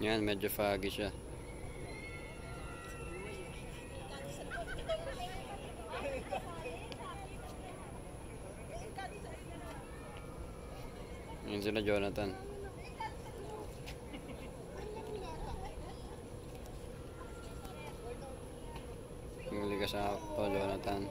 Yan, medyo foggy siya. Yan sila Jonathan. Huli ka sa ako, Jonathan.